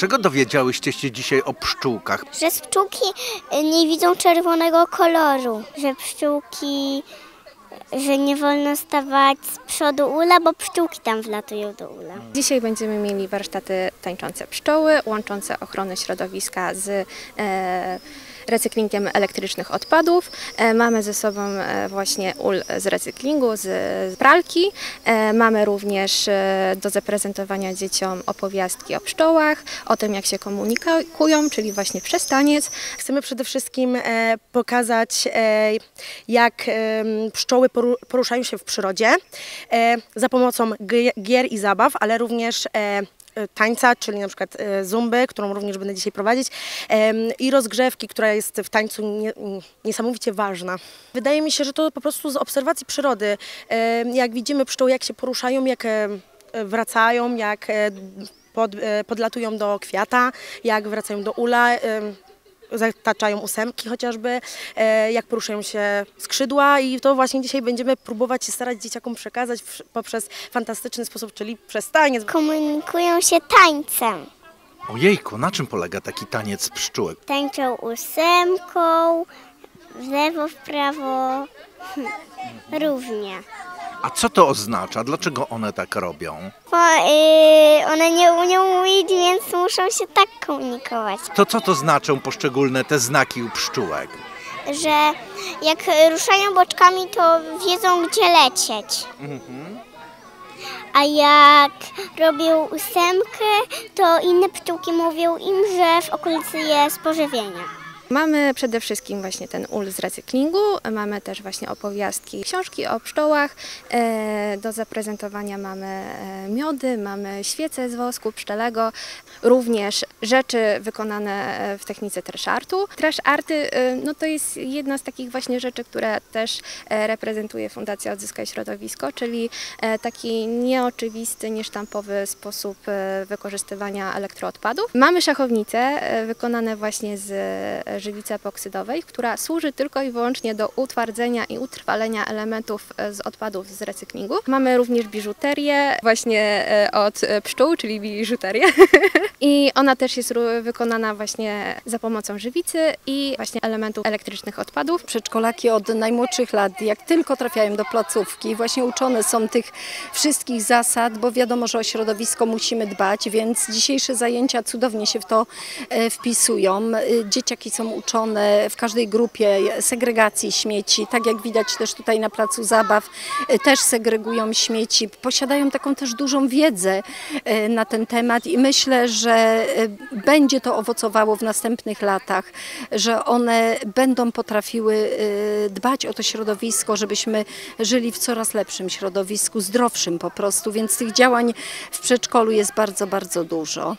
Czego dowiedziałyście się dzisiaj o pszczółkach? Że pszczółki y, nie widzą czerwonego koloru, że pszczółki, że nie wolno stawać z przodu ula, bo pszczółki tam wlatują do ula. Dzisiaj będziemy mieli warsztaty tańczące pszczoły, łączące ochronę środowiska z e, recyklingiem elektrycznych odpadów. E, mamy ze sobą e, właśnie ul z recyklingu, z, pralki. E, mamy również do zaprezentowania dzieciom opowiastki o pszczołach, o tym jak się komunikują, czyli właśnie przez taniec. Chcemy przede wszystkim pokazać, jak pszczoły poru- poruszają się w przyrodzie za pomocą gi- gier i zabaw, ale również tańca, czyli na przykład e, zumby, którą również będę dzisiaj prowadzić i rozgrzewki, która jest w tańcu nie, niesamowicie ważna. Wydaje mi się, że to po prostu z obserwacji przyrody, jak widzimy pszczoły, jak się poruszają, jak e, wracają, jak e, pod, podlatują do kwiata, jak wracają do ula, zataczają ósemki chociażby, e, jak poruszają się skrzydła i to właśnie dzisiaj będziemy próbować się starać dzieciakom przekazać poprzez fantastyczny sposób, czyli przez taniec. Komunikują się tańcem. Ojejku, na czym polega taki taniec pszczółek? Tańczą ósemką, w lewo, w prawo, równie. A co to oznacza? Dlaczego one tak robią? Bo y, one nie umieją mówić, więc muszą się tak komunikować. To co to znaczą poszczególne te znaki u pszczółek? Że jak ruszają boczkami, to wiedzą, gdzie lecieć. A jak robią ósemkę, to inne pszczółki mówią im, że w okolicy jest pożywienie. Mamy przede wszystkim właśnie ten ul z recyklingu, mamy też właśnie opowiastki, książki o pszczołach. E, Do zaprezentowania mamy e, miody, mamy świece z wosku pszczelego, również rzeczy wykonane e, w technice trash artu. Trash arty no to jest jedna z takich właśnie rzeczy, które też reprezentuje Fundacja Odzyskaj Środowisko, czyli taki nieoczywisty, niesztampowy sposób wykorzystywania elektroodpadów. Mamy szachownice wykonane właśnie z żywicy epoksydowej, która służy tylko i wyłącznie do utwardzenia i utrwalenia elementów e, z odpadów z recyklingu. Mamy również biżuterię właśnie e, od e, pszczół, czyli biżuterię. I ona też jest wykonana właśnie za pomocą żywicy i właśnie elementów elektrycznych odpadów. Przedszkolaki od najmłodszych lat, jak tylko trafiają do placówki, właśnie uczone są tych wszystkich zasad, bo wiadomo, że o środowisko musimy dbać, więc dzisiejsze zajęcia cudownie się w to e, wpisują. E, Dzieciaki są uczone w każdej grupie segregacji śmieci, tak jak widać też tutaj na placu zabaw, e, też segregują śmieci, posiadają taką też dużą wiedzę na ten temat i myślę, że e, będzie to owocowało w następnych latach, że one będą potrafiły e, dbać o to środowisko, żebyśmy żyli w coraz lepszym środowisku, zdrowszym po prostu, więc tych działań w przedszkolu jest bardzo, bardzo dużo.